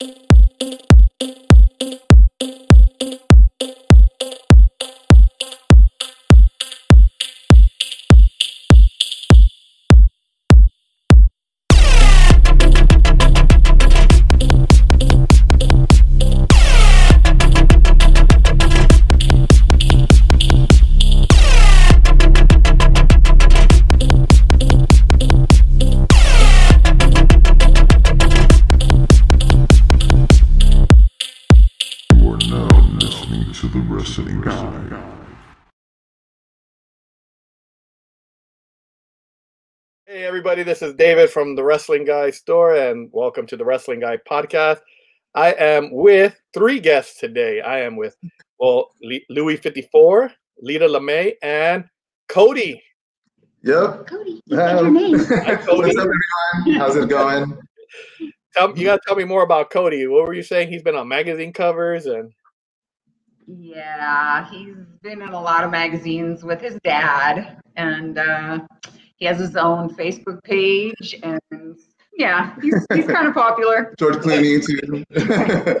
You everybody, this is David from the Wrestling Guy store, and welcome to the Wrestling Guy podcast. I am with three guests today. I am with, well, Louie 54, Lita Lamae, and Cody. Yep. Cody, you said your Um, name. What's up, everyone? How's it going? Tell, you got to tell me more about Cody. What were you saying? He's been on magazine covers and Yeah, he's been in a lot of magazines with his dad, and uh, he has his own Facebook page, and yeah, he's, he's kind of popular. George Clooney too.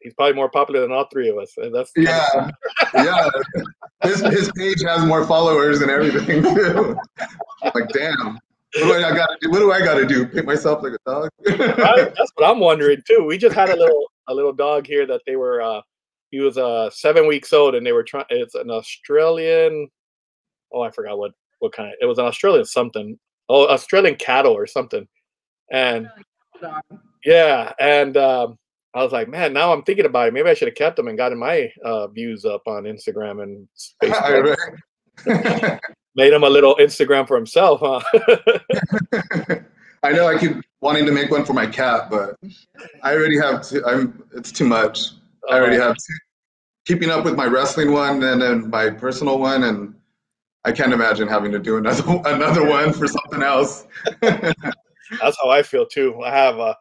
he's probably more popular than all three of us. And that's yeah, yeah. His his page has more followers and everything too. Like, damn. What do I got to do? What do I got to do? Paint myself like a dog? I- that's what I'm wondering too. We just had a little a little dog here that they were uh he was uh seven weeks old and they were trying it's an Australian oh I forgot what what kind it was an Australian something oh Australian cattle or something and yeah and um I was like man now I'm thinking about it maybe I should have kept them and gotten my uh views up on Instagram and Facebook. I, made him a little Instagram for himself huh I know I keep wanting to make one for my cat, but I already have. Two, I'm. It's too much. I already have two. Keeping up with my wrestling one and then my personal one, and I can't imagine having to do another another one for something else. That's how I feel too. I have uh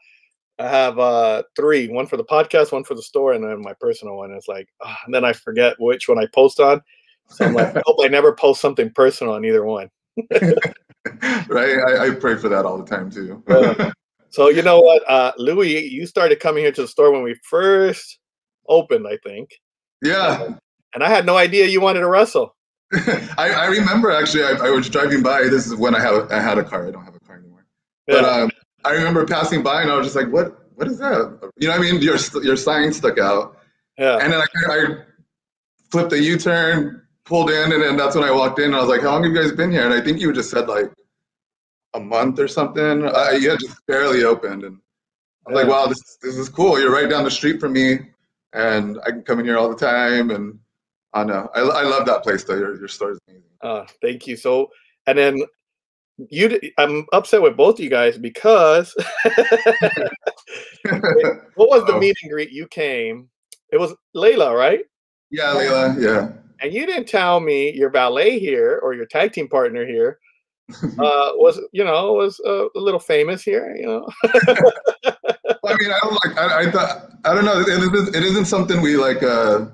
I have uh three, one for the podcast, one for the store, and then my personal one. It's like, ah, and then I forget which one I post on. So I'm like, I hope I never post something personal on either one. right? I, I pray for that all the time too. Uh, so you know what, uh, Louie, you started coming here to the store when we first opened, I think, yeah, and I had no idea you wanted to wrestle. I, I remember actually. I, I was driving by. This is when I had I had a car. I don't have a car anymore. But um, I remember passing by and I was just like, "What? What is that?" You know, what I mean, your your sign stuck out. yeah. And then I, I flipped a U-turn, pulled in, and then that's when I walked in. And I was like, "How long have you guys been here?" And I think you just said like a month or something. I, you had just barely opened, and I was like, "Wow, this this is cool. You're right down the street from me, and I can come in here all the time." And I know I, I love that place though. Your your store is amazing. Uh, thank you. So, and then you, I'm upset with both of you guys because what was the Oh. meet and greet you came? It was Layla, right? yeah, Layla. Yeah. And you didn't tell me your valet here or your tag team partner here uh, was, you know, was uh, a little famous here. You know, I mean, I don't like. I, I thought. I don't know. It, isn't- it isn't something we like. Uh,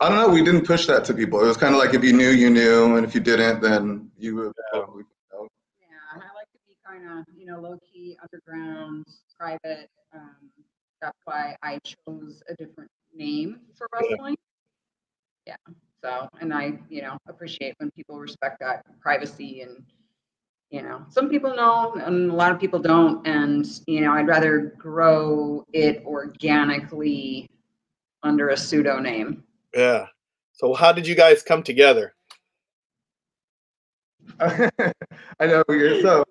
I don't know. We didn't push that to people. It was kind of like if you knew, you knew, and if you didn't, then you would probably. know. Yeah, and I like to be kind of, you know, low key, underground, private. Um, that's why I chose a different name for Yeah. wrestling. Yeah. So, and I, you know, appreciate when people respect that privacy and, you know, some people know and a lot of people don't. And, you know, I'd rather grow it organically under a pseudo name. Yeah. So how did you guys come together? I know. We're, so,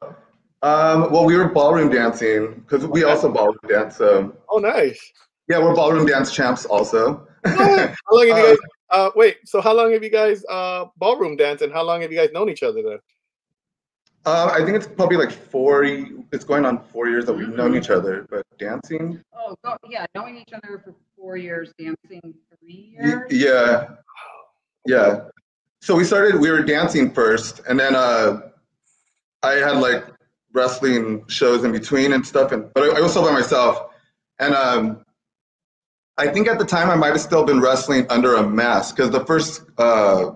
um, well, we were ballroom dancing because we Okay. also ballroom dance. So, Oh, nice. yeah, we're ballroom dance champs also. What? how long have you Uh, guys? Uh, wait. So how long have you guys uh, ballroom danced, and how long have you guys known each other then? Uh, I think it's probably like four. It's going on four years that we've known each other, but dancing. Oh, go, yeah, knowing each other for four years, dancing three years. Yeah. Yeah. So we started, we were dancing first, and then uh, I had like wrestling shows in between and stuff, and but I, I was still by myself. And um, I think at the time I might have still been wrestling under a mask because the first uh,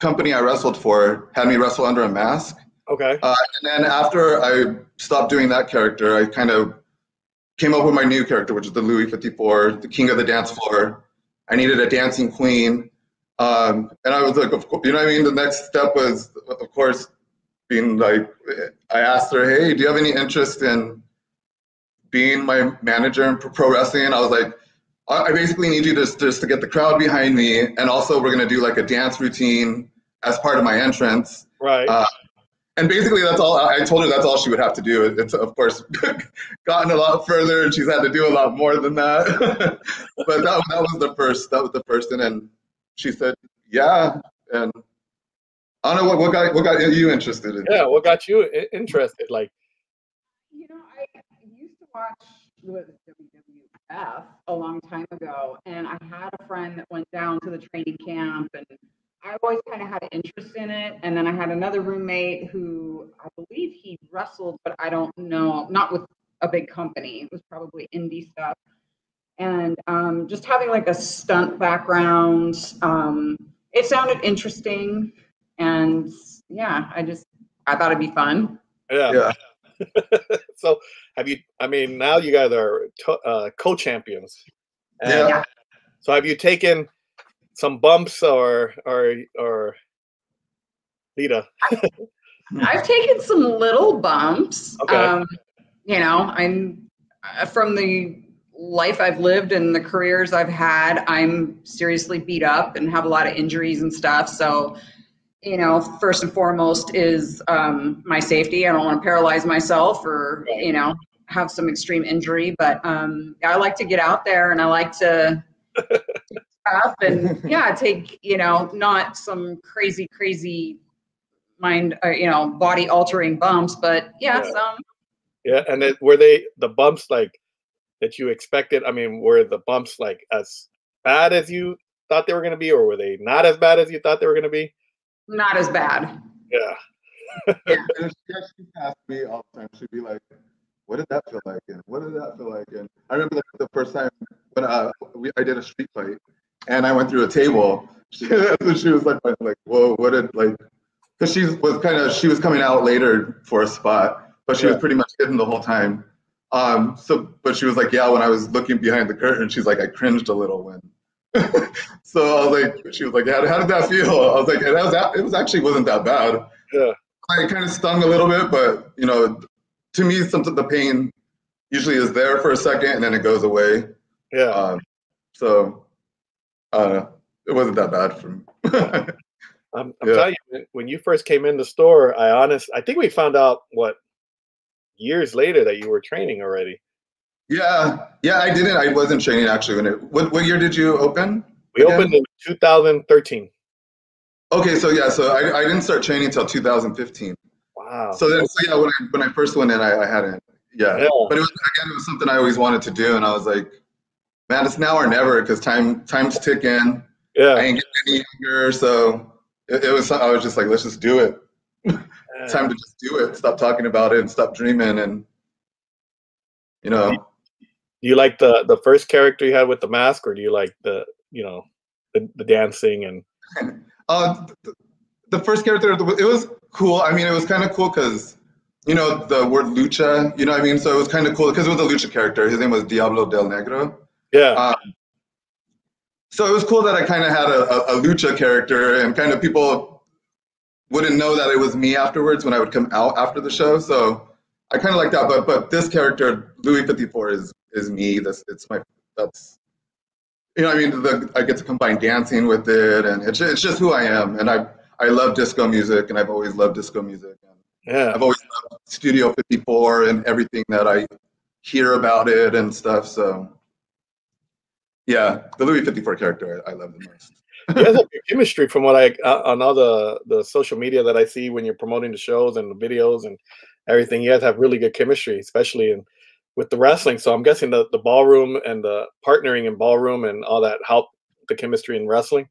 company I wrestled for had me wrestle under a mask. Okay. Uh, and then after I stopped doing that character, I kind of came up with my new character, which is the Louie 54, the king of the dance floor. I needed a dancing queen. Um, and I was like, of course, you know what I mean? The next step was, of course, being like, I asked her, hey, do you have any interest in being my manager in pro wrestling? I was like, I basically need you just, just to get the crowd behind me. And also, we're going to do like a dance routine as part of my entrance. Right. Uh, and basically that's all i told her that's all she would have to do. It's of course gotten a lot further and she's had to do a lot more than that. But that, that was the first that was the first and then she said yeah. And i don't know what, what got what got you interested in yeah what got you interested? Like you know i used to watch WWF a long time ago and i had a friend that went down to the training camp and I always kind of had an interest in it. And then I had another roommate who I believe he wrestled, but I don't know, not with a big company. It was probably indie stuff. And um, just having like a stunt background, um, it sounded interesting. And yeah, I just, I thought it'd be fun. Yeah. yeah. so have you, I mean, now you guys are to, uh, co-champions. yeah. So have you taken some bumps or or or Lita? I've taken some little bumps. Okay. Um, you know, I'm uh, from the life I've lived and the careers I've had, I'm seriously beat up and have a lot of injuries and stuff. So, you know, first and foremost is um, my safety. I don't want to paralyze myself or, you know, have some extreme injury. But um, I like to get out there and I like to stuff and yeah take you know not some crazy crazy mind or, uh, you know body altering bumps but yeah, yeah. some. Yeah and it, were they the bumps like that you expected i mean were the bumps like as bad as you thought they were going to be or were they not as bad as you thought they were going to be? Not as bad. Yeah. Yeah. She actually asked me all the time. She'd be like what did that feel like? And what did that feel like? And i remember the, the first time when uh, we, i did a street fight and I went through a table. She, she was like, like, whoa, what did like? Because she was kind of she was coming out later for a spot, but she yeah. was pretty much hidden the whole time. Um, so, but she was like, yeah, when I was looking behind the curtain, she's like, I cringed a little when. so I was like, she was like, how, how did that feel? I was like, it was it was actually wasn't that bad. Yeah. It kind of stung a little bit, but you know, to me, something the pain usually is there for a second and then it goes away. Yeah. Um, so uh, it wasn't that bad for me. I'm, I'm yeah. telling you, when you first came in the store, I honest, I think we found out what years later that you were training already. Yeah, yeah, I didn't. I wasn't training actually. When it, what what year did you open? We again? opened in 2013. Okay, so yeah, so I, I didn't start training until 2015. Wow. So then, so yeah, when I when I first went in, I, I hadn't. Yeah. yeah. But it was again, it was something I always wanted to do, and I was like, man, it's now or never because time time's ticking. Yeah. I ain't getting any younger, so it, it, was. I was just like, let's just do it. Time to just do it. Stop talking about it and stop dreaming. And you know. Do you like the the first character you had with the mask, or do you like the you know the, the dancing and? uh, the, the first character, it was cool. I mean, it was kind of cool because you know the word lucha. You know what I mean? So it was kind of cool because it was a lucha character. His name was Diablo del Negro. Yeah. Um, so it was cool that I kind of had a, a, a, lucha character, and kind of people wouldn't know that it was me afterwards when I would come out after the show. So I kind of like that. But but this character, Louie Fifty Four, is is me. That's it's my that's you know I mean the, I get to combine dancing with it, and it's it's just who I am. And I I love disco music, and I've always loved disco music. And yeah. I've always loved Studio 54 and everything that I hear about it and stuff. So yeah, the Louie 54 character I, I love the most. you guys have chemistry from what I uh, on all the the social media that I see when you're promoting the shows and the videos and everything. You guys have really good chemistry, especially in with the wrestling. So I'm guessing the the ballroom and the partnering in ballroom and all that help the chemistry in wrestling.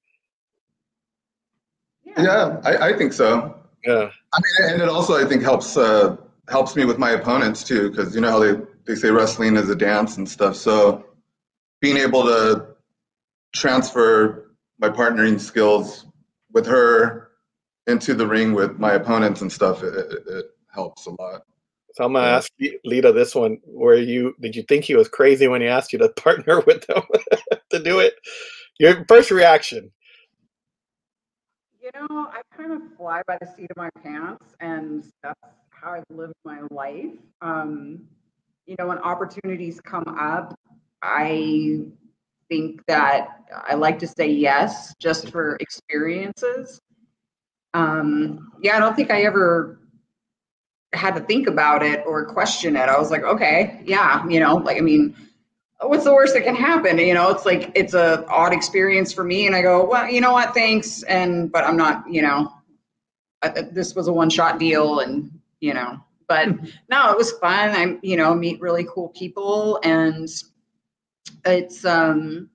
Yeah, I, I think so. Yeah, I mean, and it also I think helps uh, helps me with my opponents too, because you know how they they say wrestling is a dance and stuff. So being able to transfer my partnering skills with her into the ring with my opponents and stuff, it, it, it helps a lot. So I'm gonna ask Lita this one: Where you did you think he was crazy when he asked you to partner with him to do it? Your first reaction? You know, I kind of fly by the seat of my pants, and that's how I've lived my life. Um, you know, when opportunities come up, I think that I like to say yes just for experiences. Um, yeah, I don't think I ever had to think about it or question it. I was like, okay, yeah, you know, like I mean, what's the worst that can happen? You know, it's like it's a odd experience for me, and I go, well, you know what, thanks, and but I'm not, you know, I, this was a one shot deal, and you know, but no, it was fun. I, you know, meet really cool people, and it's um,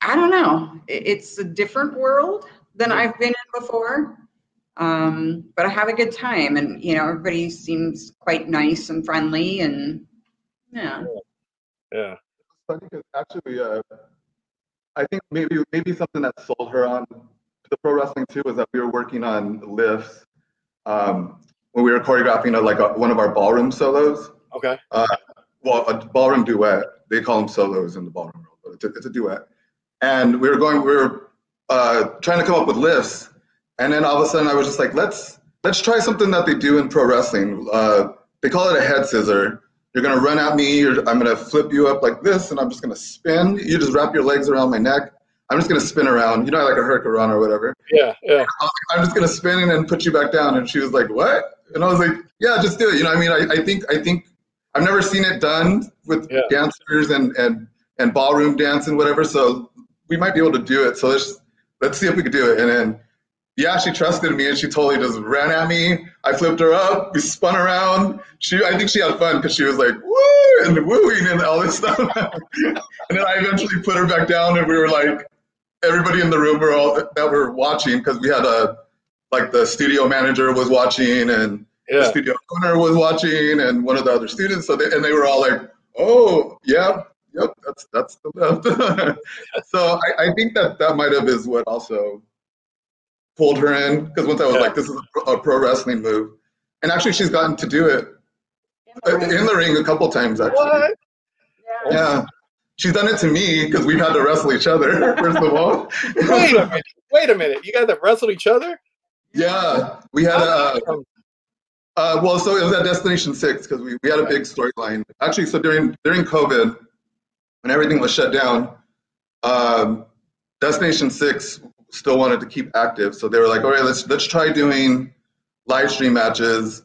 I don't know, it's a different world than I've been in before. Um, but I have a good time, and you know, everybody seems quite nice and friendly, and yeah. Yeah. funny because actually, uh, I think maybe maybe something that sold her on the pro wrestling too was that we were working on lifts um, when we were choreographing a, like a, one of our ballroom solos. Okay. Well, a ballroom duet. They call them solos in the ballroom world, but it's a, it's a duet. And we were going, we were uh, trying to come up with lifts, and then all of a sudden I was just like, let's let's try something that they do in pro wrestling. Uh, they call it a head scissor. You're gonna run at me. You're, I'm gonna flip you up like this, and I'm just gonna spin. You just wrap your legs around my neck. I'm just gonna spin around. You know, like a hurricane or whatever. Yeah. Yeah. I'm just gonna spin and then put you back down. And she was like, "What?" And I was like, "Yeah, just do it." You know, I mean, I, I think I think I've never seen it done with Yeah. dancers and and and ballroom dance and whatever. So we might be able to do it. So let's let's see if we could do it. And then yeah, she trusted me and she totally just ran at me. I flipped her up. We spun around. She I think she had fun because she was like woo and wooing and all this stuff. and then I eventually put her back down and we were like everybody in the room were all that were watching because we had a like the studio manager was watching and the studio owner was watching and one of the other students so they, and they were all like oh yeah yep that's that's the best so I, I think that that might have is what also pulled her in because once i was Yeah. like this is a pro, a pro wrestling move and actually she's gotten to do it uh, in the ring a couple times actually What? Yeah. yeah she's done it to me because we've had to wrestle each other first of all Wait a minute. Wait a minute. You guys have wrestled each other? yeah we had a Uh, well, so it was at Destination Six because we, we had a big storyline. Actually, so during during COVID, when everything was shut down, um, Destination Six still wanted to keep active. So they were like, all right, let's let's try doing live stream matches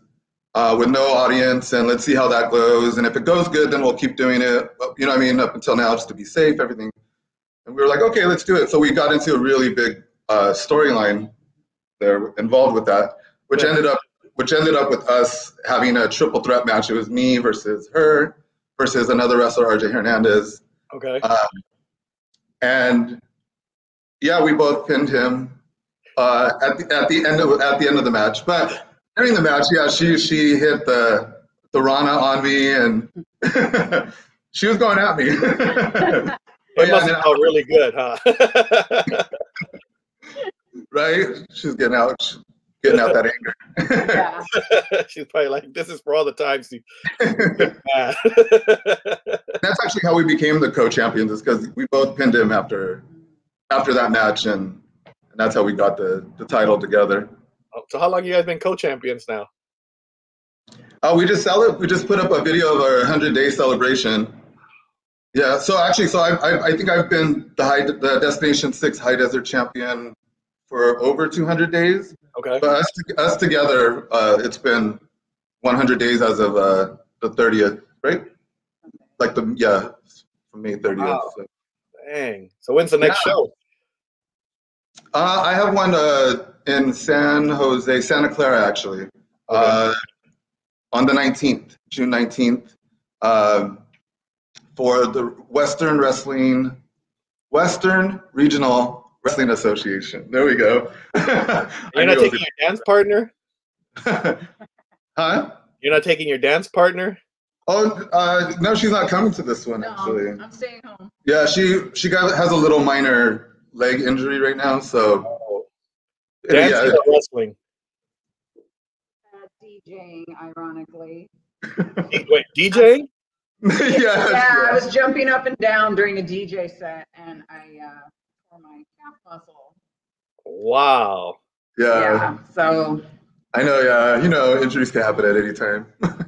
uh, with no audience, and let's see how that goes. And if it goes good, then we'll keep doing it. You know, what I mean, up until now, just to be safe, everything. And we were like, okay, let's do it. So we got into a really big uh, storyline there involved with that, which ended up which ended up with us having a triple threat match. It was me versus her versus another wrestler, RJ Hernandez. Okay. Um, and yeah, we both pinned him uh, at the at the end of at the end of the match. But during the match, yeah, she she hit the the Rana on me, and she was going at me. It But yeah, must have felt really good, huh? right? She's getting out, getting out that anger. Yeah. She's probably like, "This is for all the times you get mad." That's actually how we became the co-champions, is because we both pinned him after after that match, and, and that's how we got the, the title together. Oh, so, how long you guys been co-champions now? Oh, we just sell it. We just put up a video of our 100 day celebration. Yeah. So actually, so I, I, I think I've been the high the Destination Six High Desert champion for over 200 days. Okay. But us, us together, uh, it's been 100 days as of uh, the 30th, right? Like the yeah, from May 30th. Wow. so. Dang. So when's the next Yeah. show? Uh, I have one uh, in San Jose, Santa Clara, actually, uh, on the 19th, June 19th, um, for the Western Wrestling, Western Regional Wrestling Association. There we go. You're not taking your dance partner. huh? You're not taking your dance partner. Oh, uh, no, she's not coming to this one, No, actually. I'm staying home. Yeah, she she got has a little minor leg injury right now, so Oh, yeah, dancing or wrestling? Uh, DJ. DJing, ironically. Wait, DJ? yeah, yeah, I was jumping up and down during a DJ set, and I uh, tore my calf muscle. Wow. yeah, yeah. So I know. Yeah, you know, injuries can happen at any time.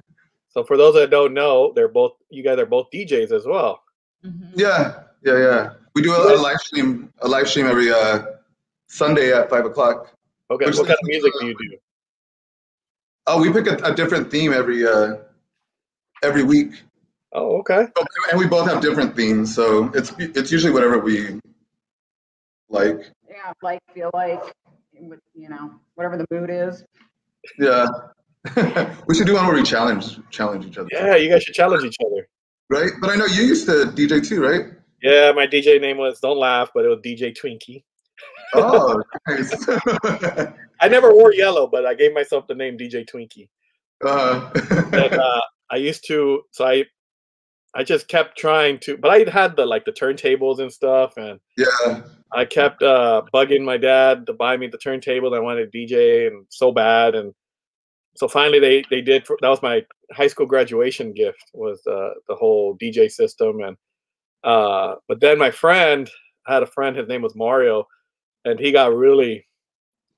So for those that don't know, they're both you guys are both DJs as well. mhm. Yeah, yeah, yeah. We do a, a live stream, a live stream every uh, Sunday at five o'clock. Okay, what kind of music do you do? Oh, we pick a, a different theme every uh, every week, Oh, okay. and we both have different themes. So it's it's usually whatever we like. yeah, like feel like, you know, whatever the mood is. Yeah. we should do one where we challenge challenge each other. Yeah, you guys should challenge each other. Right? But I know you used to DJ too, right? Yeah, my DJ name was don't laugh, but it was DJ Twinkie. Oh, nice. I never wore yellow, but I gave myself the name DJ Twinkie. uh, And uh, I used to, so I, I just kept trying to, but I had the like the turntables and stuff, and yeah. I kept uh, bugging my dad to buy me the turntable. I wanted to DJ and so bad, and so finally they they did. That was my high school graduation gift was uh, the whole DJ system, and uh, but then my friend I had a friend. His name was Mario, and he got really,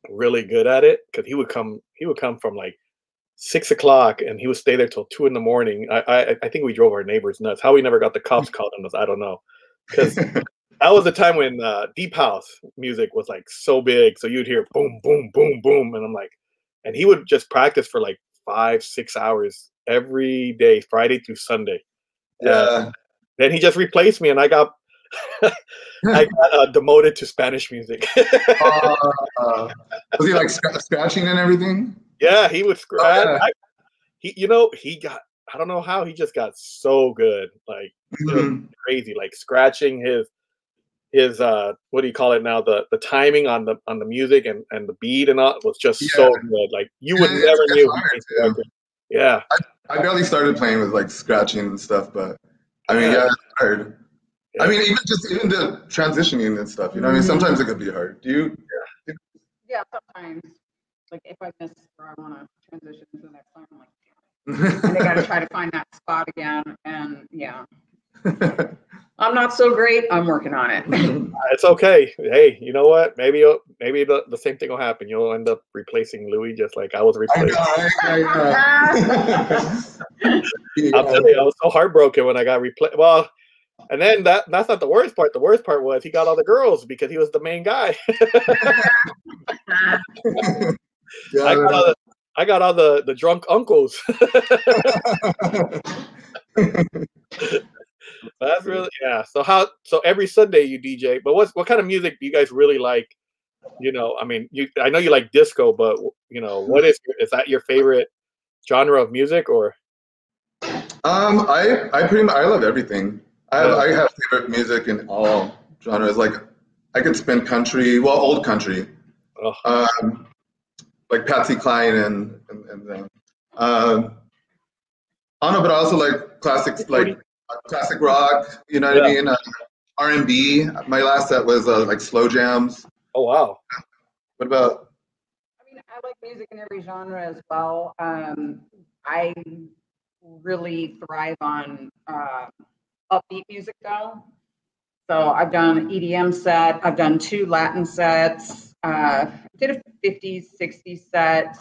really good at it because he would come. He would come from like six o'clock, and he would stay there till two in the morning. I I, I think we drove our neighbors nuts. How we never got the cops called on us, I don't know, because that was the time when uh, deep house music was like so big. So you'd hear boom, boom, boom, boom, and I'm like, and he would just practice for like five, six hours every day, Friday through Sunday. yeah. Then he just replaced me, and I got I got uh, demoted to Spanish music. Uh, was he like scr- scratching and everything? Yeah, he would scratch. yeah. He, you know, he got. I don't know how he just got so good, like Mhm. crazy, like scratching his his uh what do you call it now the the timing on the on the music and and the beat and all was just so good like you would Yeah, never knew hard, yeah. so good. yeah I barely started playing with like scratching and stuff, but I mean, Yeah. yeah, it's hard. I mean, even just even the transitioning and stuff. You know, what I mean, sometimes it could be hard. Do you? Yeah, sometimes. Like if I miss or I want to transition to the next song, I'm like, and they got to try to find that spot again. And yeah, I'm not so great. I'm working on it. Uh, it's okay hey you know what maybe you'll- maybe the, the same thing will happen you'll end up replacing louie just like i was I replaced know. I, I know. i'm telling you i was so heartbroken when i got replaced well and then that that's not the worst part the worst part was he got all the girls because he was the main guy Yeah, I got all the, I got all the, the drunk uncles. That's really yeah. So how so every Sunday you DJ, but what's what kind of music do you guys really like? You know, I mean, you I know you like disco, but you know, what is is that your favorite genre of music or? Um, I I pretty much I love everything. I have, I have favorite music in all genres. Like I could spin country, well, old country, Oh, um, like Patsy Cline and and, and them. Um, I don't know, but I also like classics, like uh, classic rock. You know what I mean? Uh, R and B. My last set was uh, like slow jams. oh wow. What about? I mean, I like music in every genre as well. Um, I really thrive on uh, upbeat music though. So I've done EDM set. I've done two Latin sets. Uh, did a 50s, 60s set.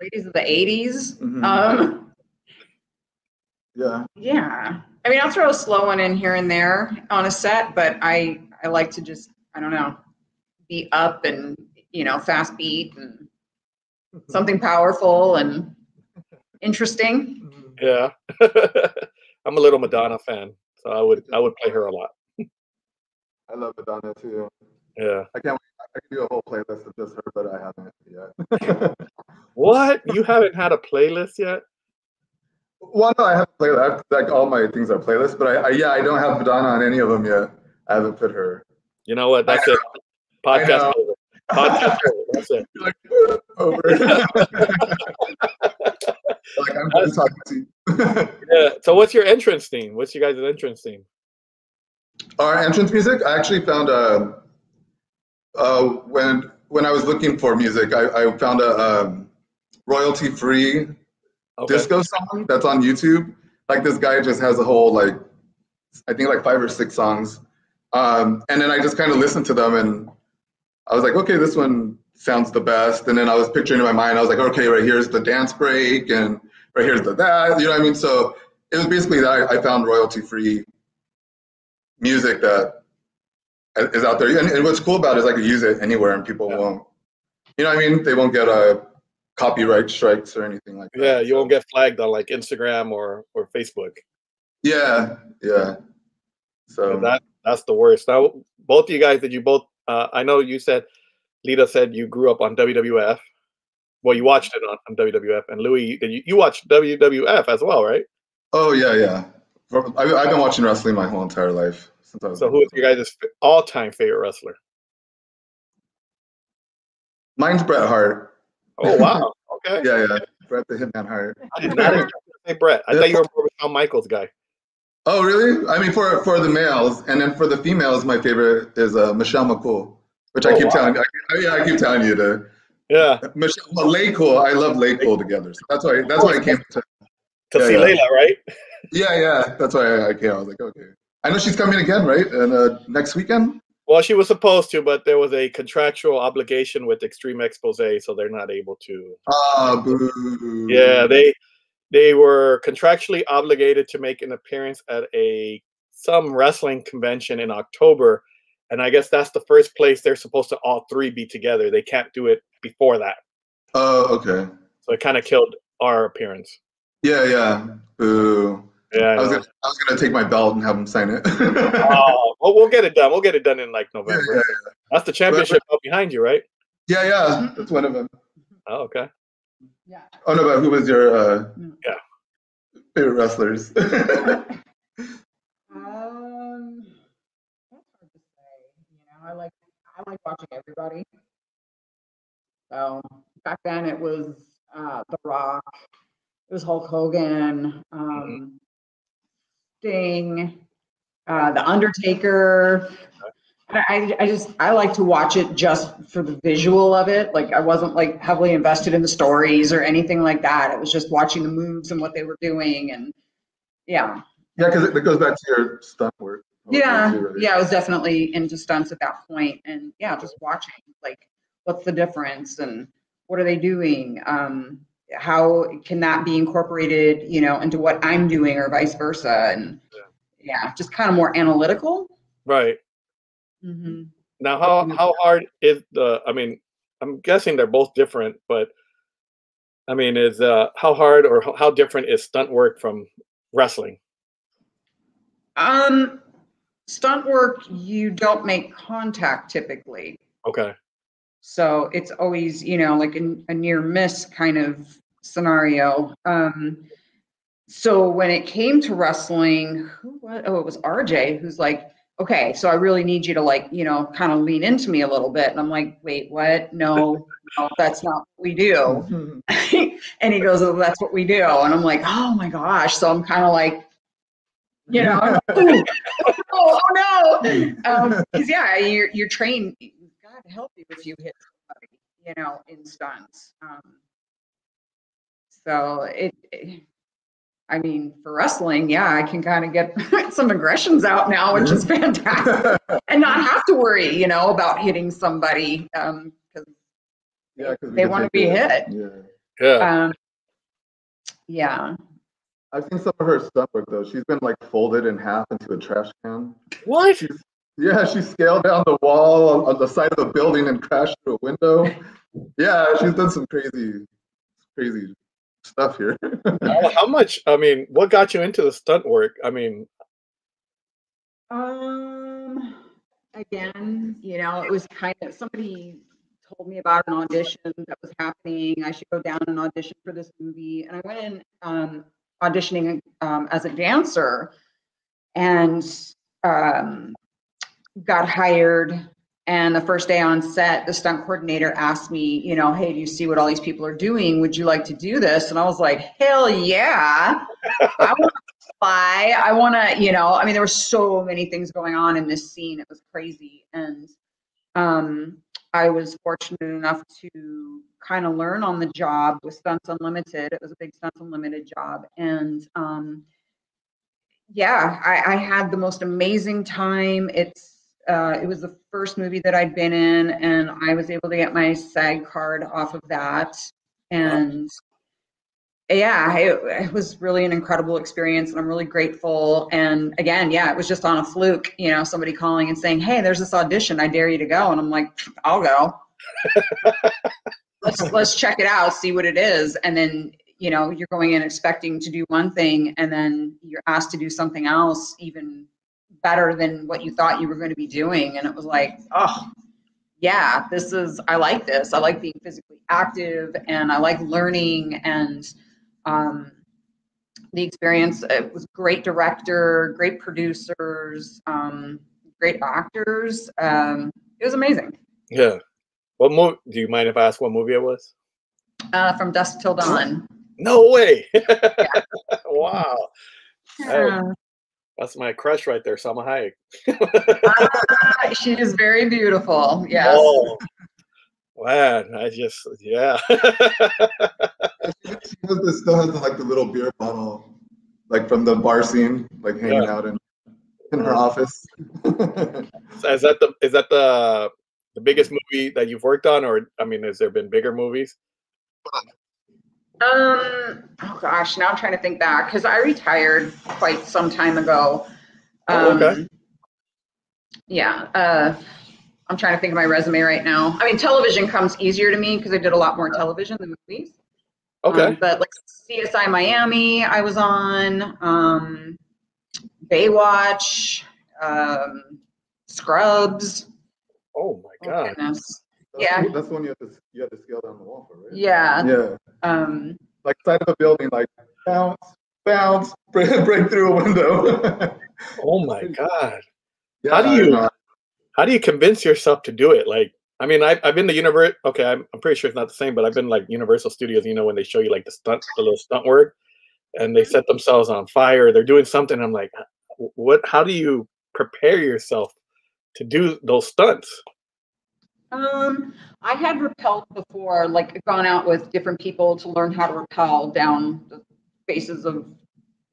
Ladies of the 80s. Mhm. Um, Yeah. yeah. I mean, I'll throw a slow one in here and there on a set, but I I like to just I don't know, be up and you know fast beat and something powerful and interesting. Yeah. I'm a little Madonna fan, so I would I would play her a lot. I love Madonna too. Yeah. I can't. I can do a whole playlist of just her, but I haven't yet. What? You haven't had a playlist yet? Well, no, I have a playlist. I have, like all my things are playlists, but I, I yeah, I don't have Madonna on any of them yet. I haven't put her. You know what? That's it. Podcast over. Podcast. That's it. Like over. like I'm talking to you. Yeah. So what's your entrance theme? What's your guys' entrance theme? Our entrance music. I actually found a. Uh, when when I was looking for music, I, I found a um, royalty free Okay. disco song that's on YouTube. Like this guy just has a whole like I think like five or six songs. Um, and then I just kind of listened to them and I was like, okay, this one sounds the best. And then I was picturing in my mind, I was like, okay, right here's the dance break and right here's the that, you know what I mean? So it was basically that I, I found royalty free music that is out there. And, and what's cool about it is I could use it anywhere and people Yeah. won't, you know what I mean? They won't get a copyright strikes or anything like that. Yeah, you So- won't get flagged on like Instagram or or Facebook. Yeah, yeah. So And that that's the worst. Now, both of you guys, did you both? Uh, I know you said, Lita said you grew up on WWF. Well, you watched it on, on WWF, and Louie, did you, you watched WWF as well, right? oh yeah, yeah. I, I've been watching wrestling my whole entire life since I was. So, who is your guys' all-time favorite wrestler? Mine's Bret Hart. Oh wow, okay. Yeah, yeah. Bret the Hitman Hart. I did not expect you to say Bret. I thought you were more of a Shawn Michaels guy. Oh really? I mean, for for the males, and then for the females, my favorite is uh, Michelle McCool, which I Oh, keep wow. telling. I, yeah, I keep telling you to. Yeah, Michelle, well, LayCool. I love LayCool together. So that's why. That's why I came to. to Yeah, see yeah. Layla, right? Yeah, yeah. That's why I, I came. I was like, okay. I know she's coming again, right? And uh, next weekend. Well, she was supposed to, but there was a contractual obligation with Extreme Expose, so they're not able to. Ah, boo. Yeah, they they were contractually obligated to make an appearance at a some wrestling convention in October, and I guess that's the first place they're supposed to all three be together. They can't do it before that, Oh, okay. so it kind of killed our appearance. Yeah, yeah. Boo. Yeah, I I was gonna, I was gonna take my belt and have him sign it. oh, well, we'll get it done. We'll get it done in like yeah, November. yeah, That's the championship belt behind you, right? yeah, yeah. That's one of them. Oh, okay. Yeah. Oh no, but who was your uh, Yeah. favorite wrestlers? Um, that's hard to say. You know, I like I like watching everybody. So back then it was uh, The Rock, it was Hulk Hogan, um, Sting, uh, The Undertaker. I, I just I like to watch it just for the visual of it. Like I wasn't like heavily invested in the stories or anything like that. It was just watching the moves and what they were doing, and yeah. yeah, because it, it goes back to your stunt work. Yeah, yeah, I was definitely into stunts at that point, and yeah, just watching like what's the difference and what are they doing? Um, how can that be incorporated, you know, into what I'm doing or vice versa? And yeah, just kind of more analytical. Right. hmm Now, how how hard is the? I mean, I'm guessing they're both different, but I mean, is uh how hard or how, how different is stunt work from wrestling? Um, stunt work, you don't make contact typically. Okay. So it's always, you know, like a, a near miss kind of scenario. Um, so when it came to wrestling, who was, oh, it was RJ who's like, okay, so I really need you to like, you know, kind of lean into me a little bit. And I'm like, wait, what? No, no, that's not what we do. and he goes, oh, that's what we do. And I'm like, oh my gosh. So I'm kind of like, you know, oh, oh no. Um, cause yeah, you're, you're trained. God help you if you hit somebody, you know, in stunts. Um, so it, it- I mean, for wrestling, yeah, I can kind of get some aggressions out now, which is fantastic, and not have to worry, you know, about hitting somebody um, because yeah, 'cause we they want to be it. hit. Yeah, Yeah. Um, yeah. I've seen some of her stuff work though. She's been like folded in half into a trash can. what? She's yeah, she scaled down the wall on, on the side of the building and crashed through a window. Yeah, she's done some crazy, crazy stuff here. How, how much? I mean, what got you into the stunt work? I mean, Um, again, you know, it was kind of somebody told me about an audition that was happening. I should go down and audition for this movie, and I went in um, auditioning um, as a dancer, and um, got hired. And the first day on set, the stunt coordinator asked me, you know, hey, do you see what all these people are doing? Would you like to do this? And I was like, hell yeah. I want to fly. I want to, you know, I mean, there were so many things going on in this scene. It was crazy. And um, I was fortunate enough to kind of learn on the job with Stunts Unlimited. It was a big Stunts Unlimited job. And um, yeah, I, I had the most amazing time. It's uh, it was the first movie that I'd been in, and I was able to get my SAG card off of that. And yeah, it, it, was really an incredible experience, and I'm really grateful. And again, yeah, it was just on a fluke, you know, somebody calling and saying, "Hey, there's this audition. I dare you to go." And I'm like, "I'll go. let's let's check it out, see what it is." And then you know, you're going in expecting to do one thing, and then you're asked to do something else, even better than what you thought you were going to be doing. And it was like, oh, yeah, this is, I like this. I like being physically active and I like learning and um, the experience. It was great director, great producers, um, great actors. Um, it was amazing. Yeah. What movie? Do you mind if I ask what movie it was? Uh, from Dusk Till Dawn. No way! yeah. wow. Yeah. That's my crush right there, Salma Hayek. uh, she is very beautiful. Yes. Oh, man, I just yeah. she still has like the little beer bottle, like from the bar scene, like hanging yeah. out in in her office. is that the is that the the biggest movie that you've worked on, or I mean, has there been bigger movies? Um, oh gosh, now I'm trying to think back because I retired quite some time ago. Oh, um, okay. Yeah. Uh, I'm trying to think of my resume right now. I mean, television comes easier to me because I did a lot more television than movies. Okay. Um, but like CSI Miami, I was on. Um, Baywatch, um, Scrubs. Oh my god. Oh, that's yeah. The, that's the one you have to you have to scale down the wall for, right? Yeah. Yeah. Um, like side of a building, like bounce, bounce, break, break through a window. oh my god. Yeah, how do you how do you convince yourself to do it? Like, I mean, I've, I've been to Universal. Okay, I'm, I'm pretty sure it's not the same, but I've been like Universal Studios. You know, when they show you like the stunt, the little stunt work, and they set themselves on fire. They're doing something. I'm like, what? How do you prepare yourself to do those stunts? Um, I had rappelled before, like gone out with different people to learn how to rappel down the faces of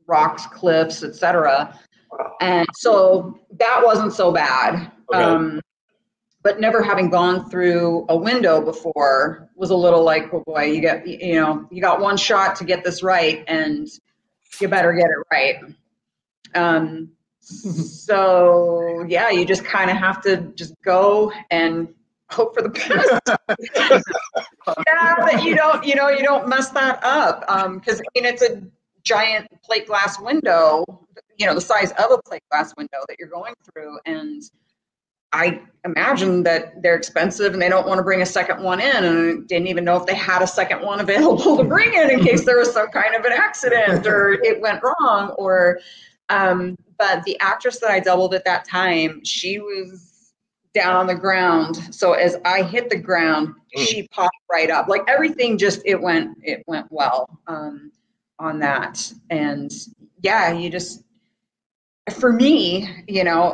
rocks, cliffs, etc. And so that wasn't so bad. Okay. Um, but never having gone through a window before was a little like, oh boy, you get, you know, you got one shot to get this right, and you better get it right. Um, so yeah, you just kind of have to just go and hope for the best. yeah, that you don't, you know, you don't mess that up. Because um, I mean, it's a giant plate glass window, you know, the size of a plate glass window that you're going through, and I imagine that they're expensive and they don't want to bring a second one in, and didn't even know if they had a second one available to bring in in case there was some kind of an accident or it went wrong or. Um, but the actress that I doubled at that time, she was down on the ground. So as I hit the ground, mm. she popped right up. Like everything just it went it went well um, on that. And yeah, you just for me, you know,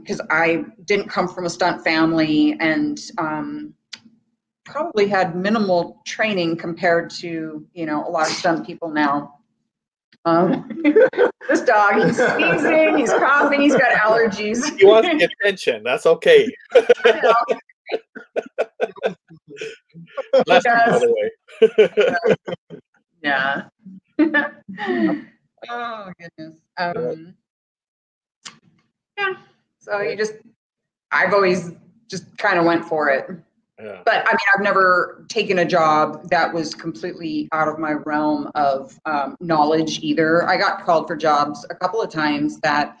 because um, I didn't come from a stunt family and um, probably had minimal training compared to you know a lot of stunt people now. Um, this dog, he's sneezing, he's coughing, he's got allergies. He wants the attention. That's okay. Last by yeah. oh goodness. Um, yeah. So you just, I've always just kind of went for it. Yeah. But I mean, I've never taken a job that was completely out of my realm of um, knowledge either. I got called for jobs a couple of times that,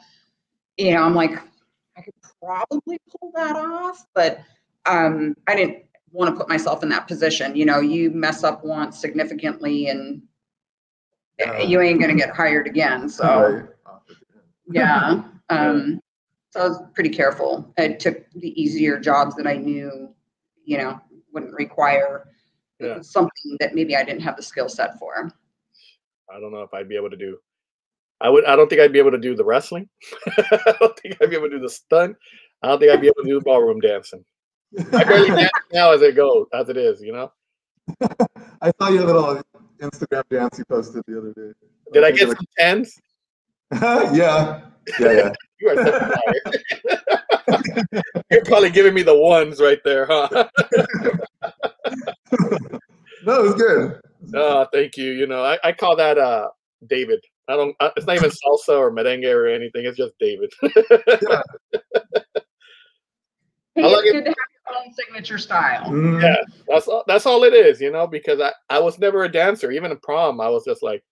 you know, I'm like, I could probably pull that off, but um, I didn't want to put myself in that position. You know, you mess up once significantly and you ain't going to get hired again. So, yeah. Um, so I was pretty careful. I took the easier jobs that I knew you know, wouldn't require yeah. something that maybe I didn't have the skill set for. I don't know if I'd be able to do. I would. I don't think I'd be able to do the wrestling. I don't think I'd be able to do the stunt. I don't think I'd be able to do ballroom dancing. I barely dance now as it goes, as it is. You know. I saw your little Instagram dance you posted the other day. Did I get some tens? yeah, yeah, yeah. You are such a. You're probably giving me the ones right there, huh? no, it was good. Oh, thank you. You know, I, I call that uh David. I don't. Uh, it's not even salsa or merengue or anything. It's just David. Yeah. Hey, I like it's it. good to have your own signature style. Mm, Yeah. That's all. That's all it is. You know, because I I was never a dancer. Even in prom, I was just like,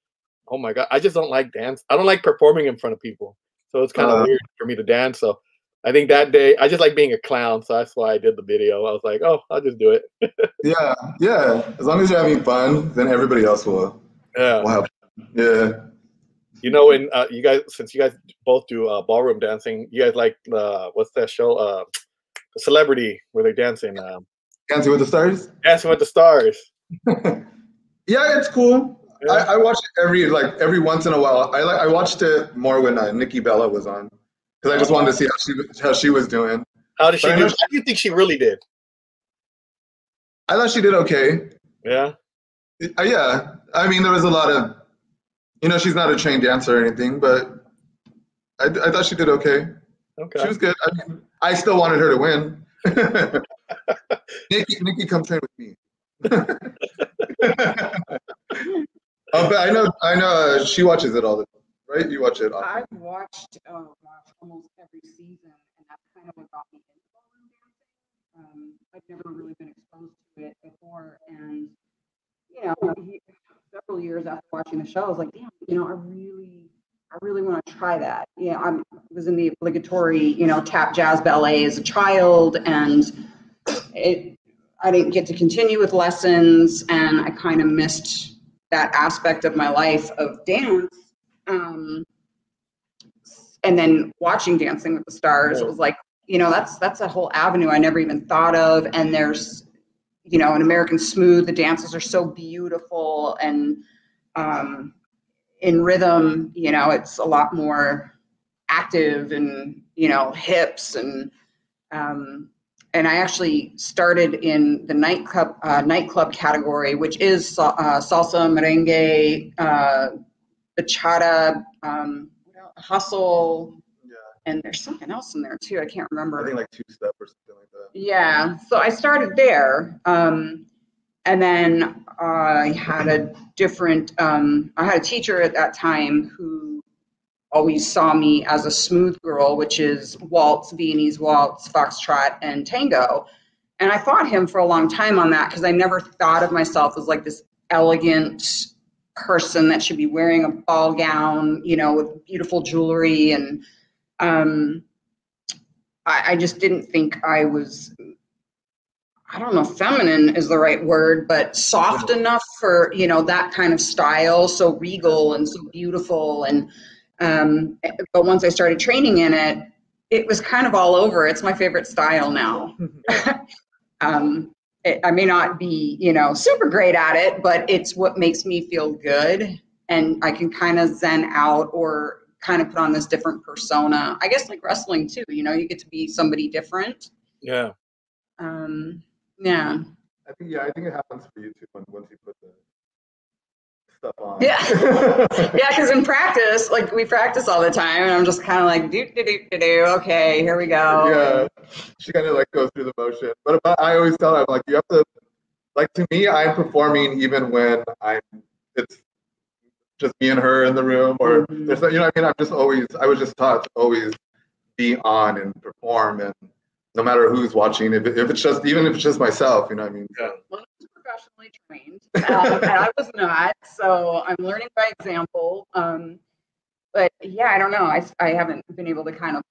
oh my god, I just don't like dance. I don't like performing in front of people. So it's kind of Uh. weird for me to dance. So I think that day I just like being a clown. So that's why I did the video. I was like, oh, I'll just do it. yeah, yeah. As long as you're having fun, then everybody else will Yeah. will. Yeah. You know, when uh, you guys, since you guys both do uh, ballroom dancing, you guys like uh, what's that show? Uh, Celebrity, where they're dancing, um, Dancing with the Stars. Dancing with the Stars. Yeah, it's cool. Yeah. I, I watch it every like every once in a while. I like I watched it more when uh, Nikki Bella was on because I just wanted to see how she how she was doing. How did she But do? How do you think she really did? I thought she did okay. Yeah. Uh, yeah, I mean there was a lot of, you know, she's not a trained dancer or anything, but I, I thought she did okay. Okay. She was good. I mean, I still wanted her to win. Nikki, Nikki, come train with me. oh, but I know, I know, uh, she watches it all the time, right? You watch it. Often. I've watched gosh, almost every season, and that's kind of what got me into ballroom dancing. Um, I've never really been exposed to it before, and you know, several years after watching the show, I was like, damn, you know, I really, I really want to try that. You know, I'm was in the obligatory, you know, tap jazz ballet as a child, and it, I didn't get to continue with lessons, and I kind of missed that aspect of my life of dance. Um, and then watching Dancing with the Stars, it was like, you know, that's that's a whole avenue I never even thought of. And there's, you know, in American Smooth, the dances are so beautiful and um, in rhythm, you know, it's a lot more active and you know hips and um, and I actually started in the nightclub uh, nightclub category, which is uh, salsa, merengue, uh, bachata, um, hustle, Yeah, and there's something else in there too. I can't remember. I think like two step or something like that. Yeah, so I started there, um, and then I had a different. Um, I had a teacher at that time who always saw me as a smooth girl, which is waltz, Viennese waltz, foxtrot, and tango. And I fought him for a long time on that because I never thought of myself as like this elegant person that should be wearing a ball gown, you know, with beautiful jewelry and. Um, I, I just didn't think I was I don't know, feminine is the right word, but soft enough for, you know, that kind of style, so regal and so beautiful. And, um, but once I started training in it, it was kind of all over. It's my favorite style now. um, it, I may not be, you know, super great at it, but it's what makes me feel good. And I can kind of zen out or kind of put on this different persona. I guess like wrestling too, you know, you get to be somebody different. Yeah. Um, yeah. I think yeah, I think it happens for you too when, once you put the stuff on. Yeah. Yeah, because in practice, like we practice all the time, and I'm just kind of like, do do do do do. Okay, here we go. yeah, she kind of like goes through the motion. But, but I always tell her, I'm like, you have to, like, to me, I'm performing even when I'm, it's just me and her in the room, or Mhm. there's, no- you know, what I mean, I'm just always, I was just taught to always be on and perform, and no matter who's watching, if, if it's just, even if it's just myself, you know, what I mean, Yeah. Well, he's professionally trained, um, and I was not, so I'm learning by example. Um, but yeah, I don't know. I I haven't been able to kind of.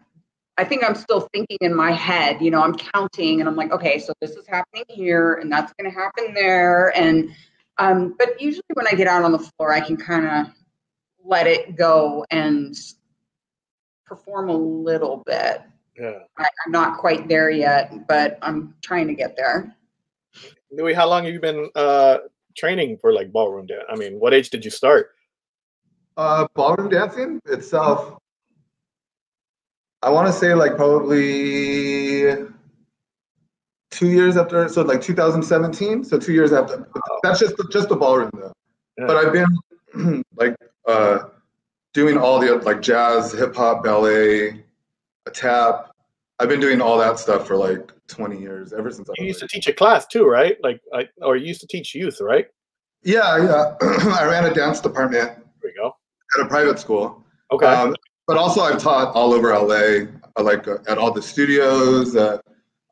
I think I'm still thinking in my head. You know, I'm counting, and I'm like, okay, so this is happening here, and that's going to happen there, and um, but usually when I get out on the floor, I can kind of let it go and perform a little bit. Yeah. I, I'm not quite there yet, but I'm trying to get there. Louie, how long have you been uh, training for like ballroom dance? I mean, what age did you start? Uh, ballroom dancing itself, I want to say like probably two years after, so like 2017. So two years after. That's just just the ballroom though. Yeah. But I've been like uh, doing all the like jazz, hip hop, ballet, a tap. I've been doing all that stuff for like 20 years, ever since I You used to teach a class too, right? Like, I, or you used to teach youth, right? Yeah, yeah. I ran a dance department There we go. at a private school. Okay. Um, but also, I've taught all over LA, uh, like uh, at all the studios. Uh,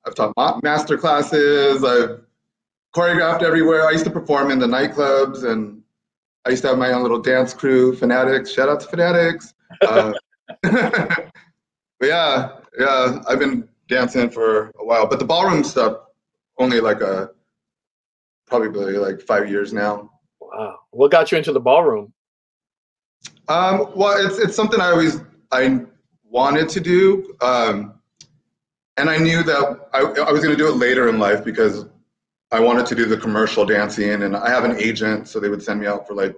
I've taught ma- master classes. I've choreographed everywhere. I used to perform in the nightclubs, and I used to have my own little dance crew, Fanatics. Shout out to Fanatics. Uh, but yeah, yeah, I've been dancing for a while. But the ballroom stuff, only like a probably like five years now. wow. What got you into the ballroom? Um, well, it's it's something I always I wanted to do, um, and I knew that I, I was going to do it later in life because I wanted to do the commercial dancing, and I have an agent, so they would send me out for like